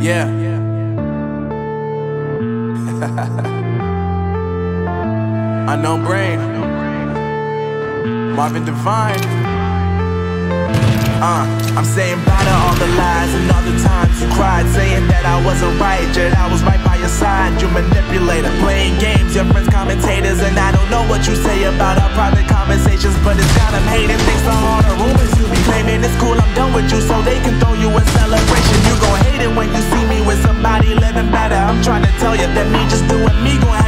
Yeah. Unknown brain. Marvin Divine. Uh, I'm saying bye to all the lies and all the times you cried, saying that I wasn't right, yet I was right by your side. You manipulator, playing games, your friends commentators, and I don't know what you say about me just doing me gon' have